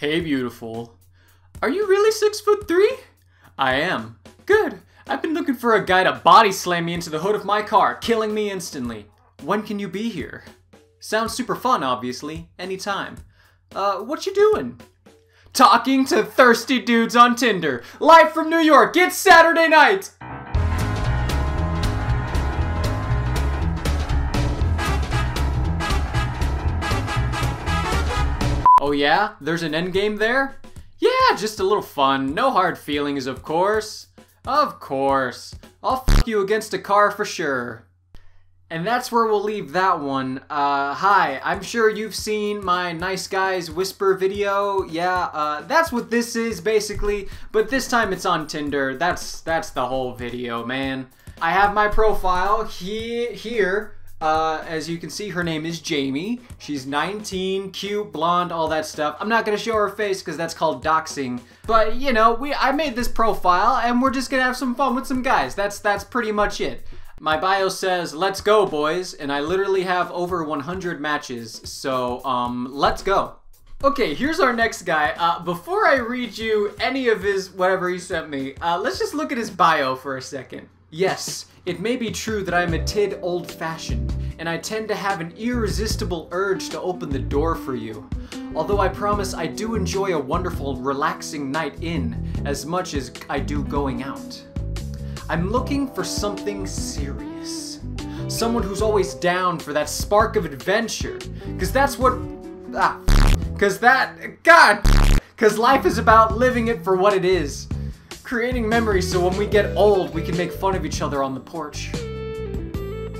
Hey, beautiful. Are you really six foot three? I am. Good. I've been looking for a guy to body slam me into the hood of my car, killing me instantly. When can you be here? Sounds super fun, obviously. Anytime. Uh, what you doing? Talking to thirsty dudes on Tinder. Live from New York. It's Saturday night. Oh yeah? There's an endgame there? Yeah, just a little fun. No hard feelings, of course. Of course. I'll f you against a car for sure. And that's where we'll leave that one. Uh, hi, I'm sure you've seen my Nice Guys Whisper video. Yeah, uh, that's what this is, basically. But this time it's on Tinder. That's, that's the whole video, man. I have my profile he here. Uh, as you can see, her name is Jamie. She's 19, cute, blonde, all that stuff. I'm not gonna show her face because that's called doxing. But you know, we I made this profile and we're just gonna have some fun with some guys. That's that's pretty much it. My bio says, "Let's go, boys," and I literally have over 100 matches. So, um, let's go. Okay, here's our next guy. Uh, before I read you any of his whatever he sent me, uh, let's just look at his bio for a second. Yes, it may be true that I'm a tid old-fashioned, and I tend to have an irresistible urge to open the door for you. Although I promise I do enjoy a wonderful, relaxing night in as much as I do going out. I'm looking for something serious. Someone who's always down for that spark of adventure. Cause that's what. Ah. Cause that. God! Cause life is about living it for what it is. Creating memories so when we get old, we can make fun of each other on the porch.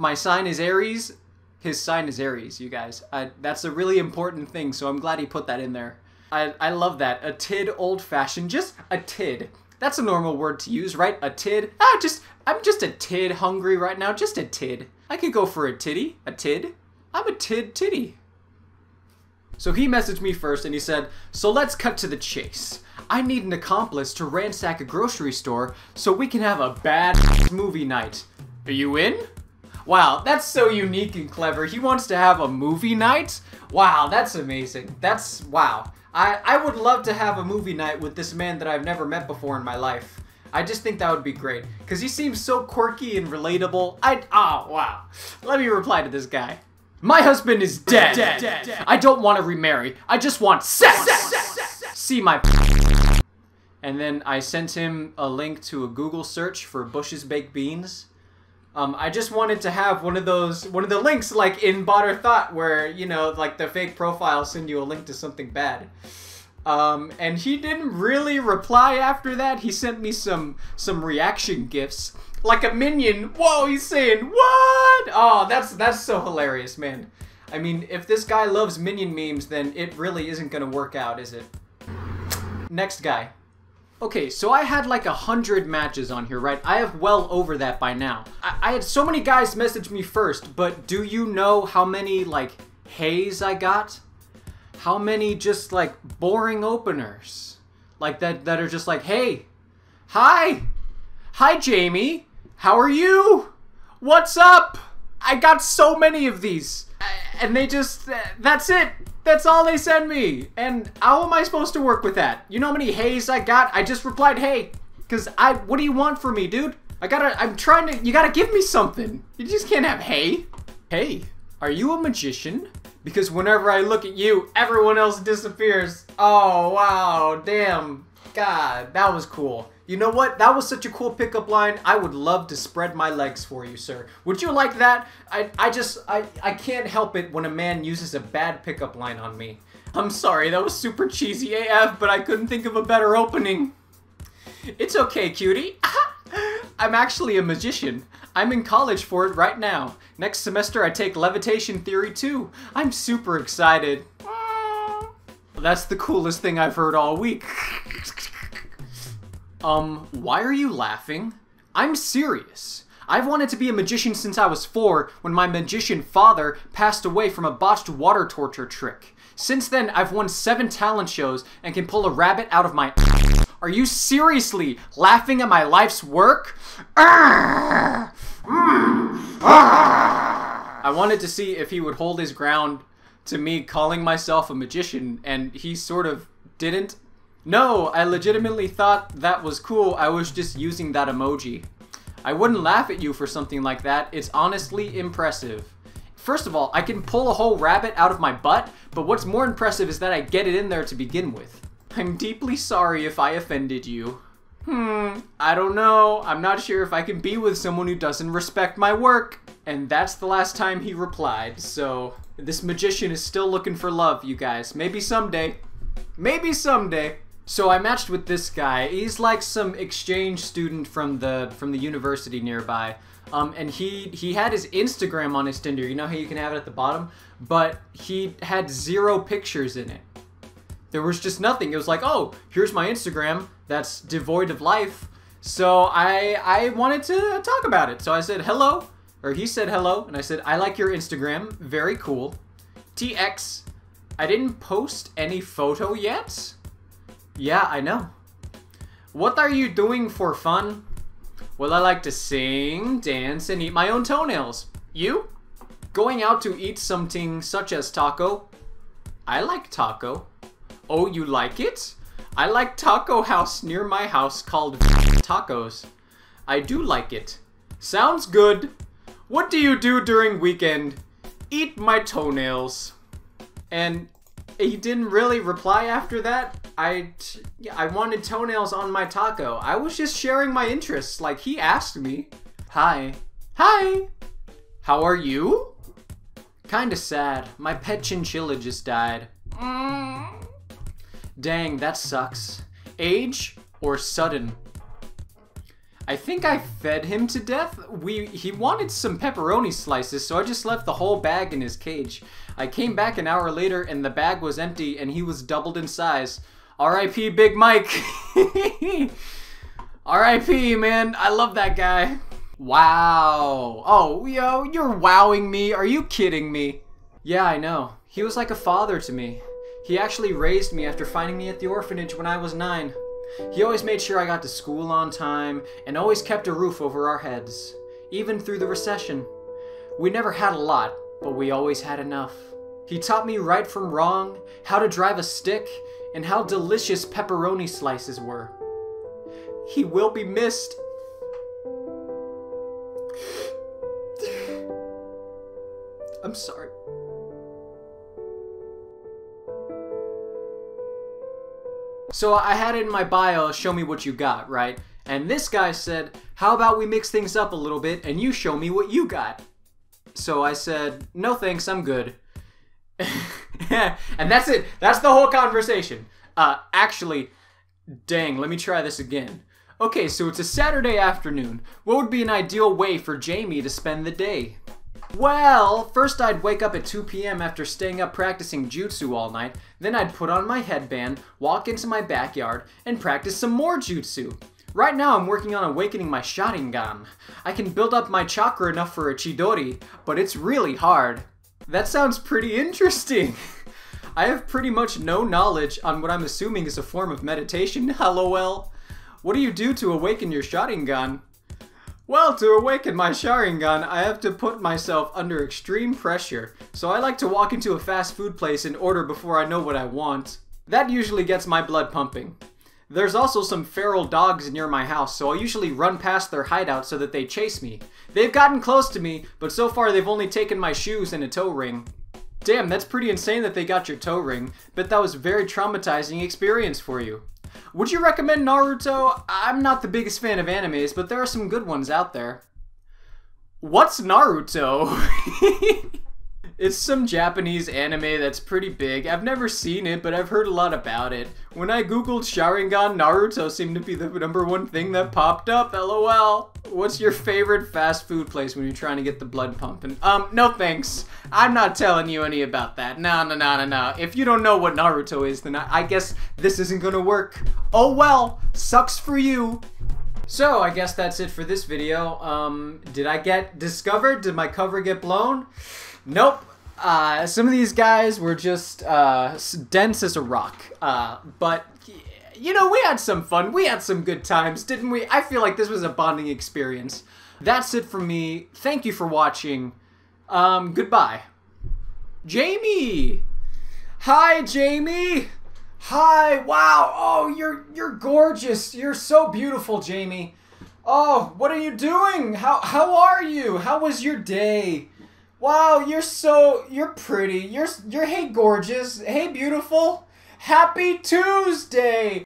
My sign is Aries. His sign is Aries, you guys. I, that's a really important thing, so I'm glad he put that in there. I, I love that. A tid old fashioned. Just a tid. That's a normal word to use, right? A tid. Ah, just, I'm just a tid hungry right now. Just a tid. I could go for a titty. A tid. I'm a tid titty. So he messaged me first and he said, So let's cut to the chase. I need an accomplice to ransack a grocery store so we can have a bad movie night. Are you in? Wow, that's so unique and clever. He wants to have a movie night? Wow, that's amazing. That's, wow. I, I would love to have a movie night with this man that I've never met before in my life. I just think that would be great. Because he seems so quirky and relatable. I, oh, wow. Let me reply to this guy. My husband is dead. dead, dead. I don't want to remarry. I just want sex. sex, sex, sex. See my and then I sent him a link to a Google search for Bush's baked beans. Um, I just wanted to have one of those, one of the links like in Bot or Thot where, you know, like the fake profile send you a link to something bad. Um, and he didn't really reply after that. He sent me some, some reaction gifs. Like a minion. Whoa, he's saying, what? Oh, that's, that's so hilarious, man. I mean, if this guy loves minion memes, then it really isn't gonna work out, is it? Next guy. Okay, so I had like a hundred matches on here, right? I have well over that by now. I, I, had so many guys message me first, but do you know how many like hays I got? How many just like boring openers? Like that that are just like, hey, hi, hi Jamie, how are you? What's up? I got so many of these. And they just, that's it. That's all they send me. And how am I supposed to work with that? You know how many hays I got? I just replied, hey. Because I, what do you want from me, dude? I gotta, I'm trying to, you gotta give me something. You just can't have hey. Hey, are you a magician? Because whenever I look at you, everyone else disappears. Oh, wow, damn. God, that was cool. You know what? That was such a cool pickup line. I would love to spread my legs for you, sir. Would you like that? I, I just, I, I can't help it when a man uses a bad pickup line on me. I'm sorry, that was super cheesy AF, but I couldn't think of a better opening. It's okay, cutie. I'm actually a magician. I'm in college for it right now. Next semester I take levitation theory too. I'm super excited. That's the coolest thing I've heard all week. Um, why are you laughing? I'm serious. I've wanted to be a magician since I was four when my magician father passed away from a botched water torture trick. Since then, I've won seven talent shows and can pull a rabbit out of my Are you seriously laughing at my life's work? I wanted to see if he would hold his ground to me calling myself a magician, and he sort of Didn't? No, I legitimately thought that was cool. I was just using that emoji. I wouldn't laugh at you for something like that. It's honestly impressive. First of all, I can pull a whole rabbit out of my butt, but what's more impressive is that I get it in there to begin with. I'm deeply sorry if I offended you. Hmm, I don't know. I'm not sure if I can be with someone who doesn't respect my work. And that's the last time he replied, so this magician is still looking for love, you guys. Maybe someday. Maybe someday. So I matched with this guy. He's like some exchange student from the from the university nearby. Um, and he he had his Instagram on his Tinder. You know how you can have it at the bottom, but he had zero pictures in it. There was just nothing. It was like, oh, here's my Instagram that's devoid of life. So I I wanted to talk about it. So I said hello, or he said hello, and I said I like your Instagram. Very cool. TX. I didn't post any photo yet. Yeah, I know. What are you doing for fun? Well, I like to sing, dance, and eat my own toenails. You? Going out to eat something such as taco? I like taco. Oh, you like it? I like taco house near my house called Tacos. I do like it. Sounds good. What do you do during weekend? Eat my toenails. And he didn't really reply after that. I, I wanted toenails on my taco. I was just sharing my interests like he asked me. Hi. Hi. How are you? Kinda sad. My pet chinchilla just died. Mm. Dang, that sucks. Age or sudden? I think I fed him to death. We He wanted some pepperoni slices, so I just left the whole bag in his cage. I came back an hour later and the bag was empty and he was doubled in size. R.I.P. Big Mike. R.I.P. man, I love that guy. Wow. Oh, yo, you're wowing me. Are you kidding me? Yeah, I know. He was like a father to me. He actually raised me after finding me at the orphanage when I was nine. He always made sure I got to school on time and always kept a roof over our heads, even through the recession. We never had a lot, but we always had enough. He taught me right from wrong, how to drive a stick, and how delicious pepperoni slices were. He will be missed. I'm sorry. So I had it in my bio, show me what you got, right? And this guy said, how about we mix things up a little bit and you show me what you got? So I said, no thanks, I'm good. and that's it. That's the whole conversation. Uh, actually, dang, let me try this again. Okay, so it's a Saturday afternoon. What would be an ideal way for Jamie to spend the day? Well, first I'd wake up at 2 p.m. after staying up practicing jutsu all night, then I'd put on my headband, walk into my backyard, and practice some more jutsu. Right now I'm working on awakening my Sharingan. I can build up my chakra enough for a Chidori, but it's really hard. That sounds pretty interesting. I have pretty much no knowledge on what I'm assuming is a form of meditation, lol. What do you do to awaken your Sharingan? Well, to awaken my Sharingan, I have to put myself under extreme pressure, so I like to walk into a fast food place and order before I know what I want. That usually gets my blood pumping. There's also some feral dogs near my house, so I usually run past their hideout so that they chase me. They've gotten close to me, but so far they've only taken my shoes and a toe ring. Damn, that's pretty insane that they got your toe ring, but that was a very traumatizing experience for you. Would you recommend Naruto? I'm not the biggest fan of animes, but there are some good ones out there. What's Naruto? it's some Japanese anime that's pretty big. I've never seen it, but I've heard a lot about it. When I googled Sharingan, Naruto seemed to be the number one thing that popped up, lol. What's your favorite fast food place when you're trying to get the blood pumping? Um, no thanks. I'm not telling you any about that. No, no, no, no, no. If you don't know what Naruto is, then I, I guess this isn't gonna work. Oh well, sucks for you. So, I guess that's it for this video. Um, did I get discovered? Did my cover get blown? Nope. Uh, some of these guys were just uh, dense as a rock. Uh, but you know, we had some fun. We had some good times, didn't we? I feel like this was a bonding experience. That's it from me. Thank you for watching. Um, goodbye. Jamie! Hi, Jamie! Hi. Wow. Oh, you're you're gorgeous. You're so beautiful, Jamie. Oh, what are you doing? How how are you? How was your day? Wow, you're so you're pretty. You're you're hey gorgeous. Hey beautiful. Happy Tuesday.